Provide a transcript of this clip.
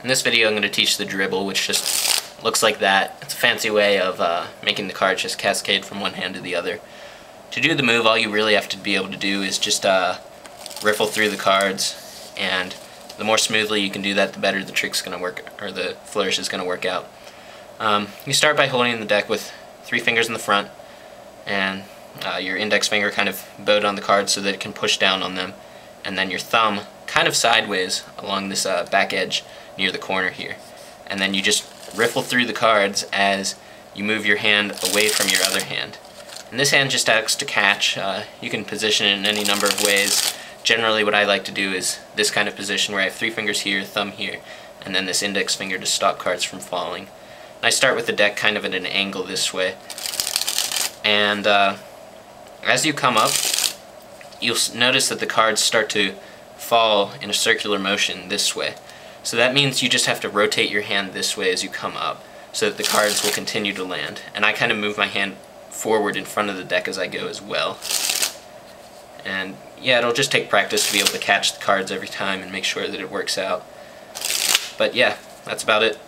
In this video I'm going to teach the dribble, which just looks like that. It's a fancy way of uh, making the cards just cascade from one hand to the other. To do the move, all you really have to be able to do is just uh, riffle through the cards, and the more smoothly you can do that, the better the trick's going to work, or the flourish is going to work out. Um, you start by holding the deck with three fingers in the front, and uh, your index finger kind of bowed on the cards so that it can push down on them, and then your thumb kind of sideways along this uh, back edge near the corner here. And then you just riffle through the cards as you move your hand away from your other hand. And this hand just acts to catch. Uh, you can position it in any number of ways. Generally what I like to do is this kind of position where I have three fingers here, thumb here, and then this index finger to stop cards from falling. And I start with the deck kind of at an angle this way. And uh, as you come up, you'll notice that the cards start to fall in a circular motion this way. So that means you just have to rotate your hand this way as you come up so that the cards will continue to land. And I kind of move my hand forward in front of the deck as I go as well. And yeah, it'll just take practice to be able to catch the cards every time and make sure that it works out. But yeah, that's about it.